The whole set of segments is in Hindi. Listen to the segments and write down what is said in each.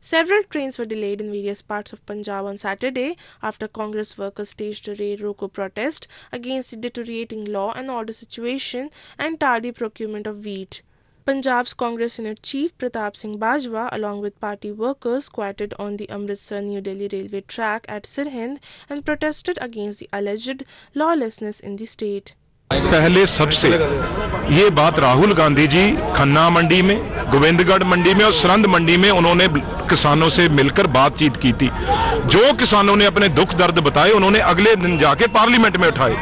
Several trains were delayed in various parts of Punjab on Saturday after Congress workers staged a rail roko protest against the deteriorating law and order situation and tardy procurement of wheat. Punjab's Congress Unit Chief Pratap Singh Bajwa along with party workers squatted on the Amritsar New Delhi railway track at Sirhind and protested against the alleged lawlessness in the state. पहले सबसे ये बात राहुल गांधी जी खन्ना मंडी में गोविंदगढ़ मंडी में और सरंद मंडी में उन्होंने किसानों से मिलकर बातचीत की थी। जो किसानों ने अपने दुख दर्द बताए, उन्होंने अगले दिन जाके पार्लियामेंट में उठाए।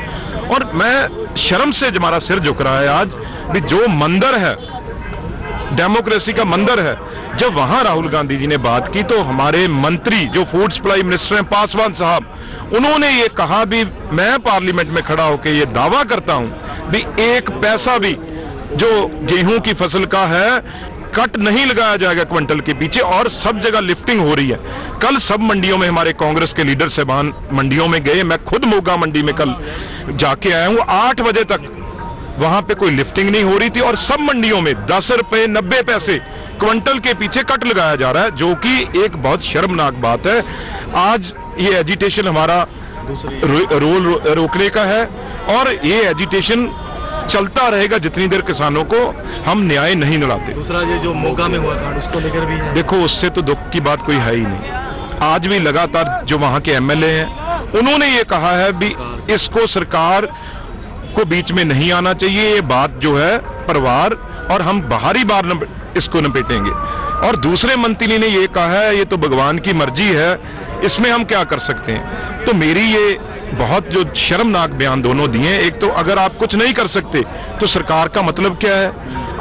और मैं शर्म से हमारा सिर झुक रहा है आज भी जो मंदिर है, डेमोक्रेसी का मंदिर है, जब वहाँ राहुल गांधी जी ने बात की तो हमारे मंत्री, जो फ़ूड सप्लाई मिनिस्टर हैं, पासवान साहब, उन्होंने ये कहा भी, मैं पार्लियामेंट में खड़ा होकर ये दावा करता हूँ भी एक पैसा भी जो गेहूँ की फ़सल का है कट नहीं लगाया जाएगा क्विंटल के पीछे और सब जगह लिफ्टिंग हो रही है। कल सब मंडियों में हमारे कांग्रेस के लीडर साहबान मंडियों में गए। मैं खुद मोगा मंडी में कल जाके आया हूँ। आठ बजे तक वहाँ पे कोई लिफ्टिंग नहीं हो रही थी और सब मंडियों में दस रुपए नब्बे पैसे क्विंटल के पीछे कट लगाया जा रहा है जो कि एक बहुत शर्मनाक बात है। आज ये एजिटेशन हमारा रोल रो, रोकने का है और ये एजिटेशन चलता रहेगा जितनी देर किसानों को हम न्याय नहीं दिलाते। दूसरा ये जो मोगा में हुआ था उसको लेकर भी देखो उससे तो दुख की बात कोई है ही नहीं। आज भी लगातार जो वहाँ के एमएलए हैं उन्होंने ये कहा है भी इसको सरकार को बीच में नहीं आना चाहिए ये बात जो है परिवार और हम बाहरी बार इसको नपेटेंगे। और दूसरे मंत्री ने ये कहा है ये तो भगवान की मर्ज़ी है इसमें हम क्या कर सकते हैं? तो मेरी ये बहुत जो शर्मनाक बयान दोनों दिए एक तो अगर आप कुछ नहीं कर सकते तो सरकार का मतलब क्या है?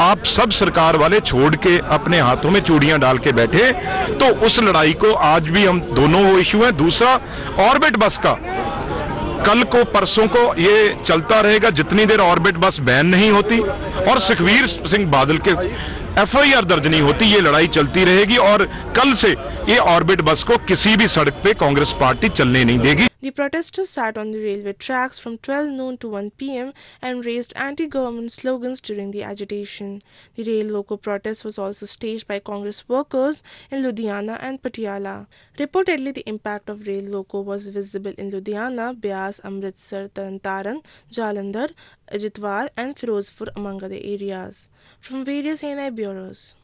आप सब सरकार वाले छोड़ के अपने हाथों में चूड़ियाँ डाल के बैठे तो उस लड़ाई को आज भी हम दोनों वो इशू है। दूसरा ऑर्बिट बस का। कल को परसों को ये चलता रहेगा, जितनी देर ऑर्बिट बस बैन नहीं होती। और सुखवीर सिंह बादल के एफआईआर दर्ज नहीं होती ये लड़ाई चलती रहेगी और कल से ये ऑर्बिट बस को किसी भी सड़क पे कांग्रेस पार्टी चलने नहीं देगी The protesters sat on the railway tracks from 12 noon to 1 pm and raised anti-government slogans during the agitation. The rail loco protest was also staged by Congress workers in Ludhiana and Patiala. Reportedly, the impact of rail loco was visible in Ludhiana, Beas, Amritsar, Tarantaran, Jalandhar, Ajitwar and Firozpur among other areas. From various ANI euros